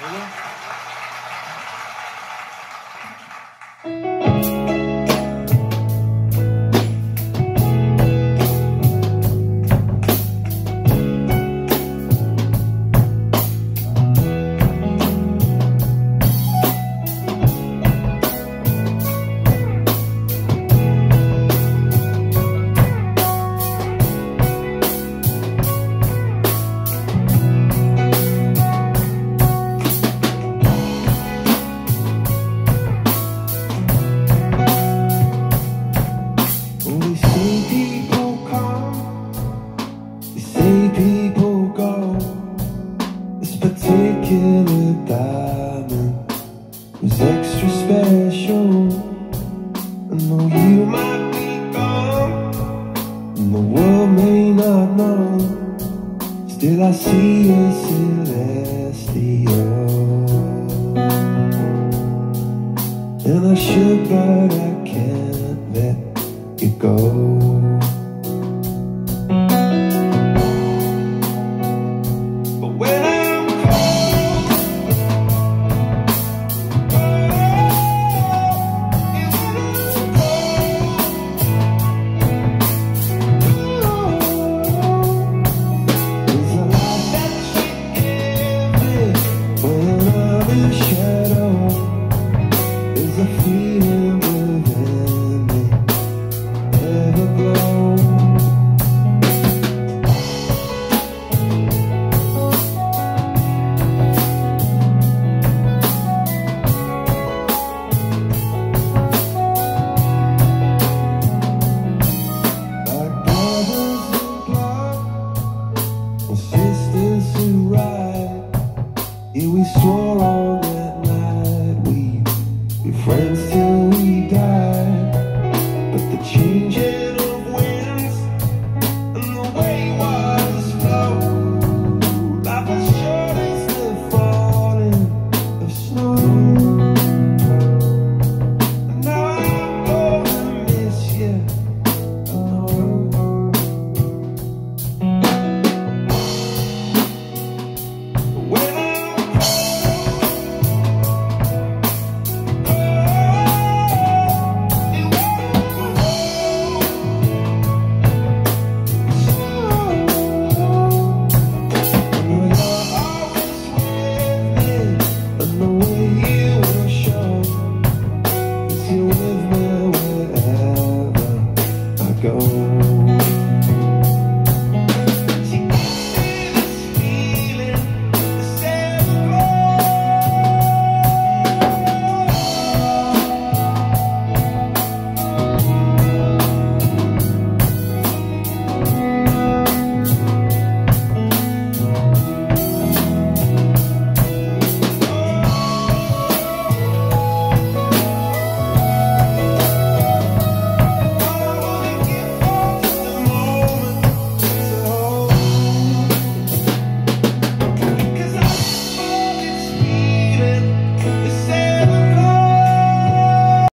We diamond was extra special. I know you might be gone, and the world may not know. Still, I see a celestial. And I should, but I We swore on that night we'd be friends till we died. But the changes.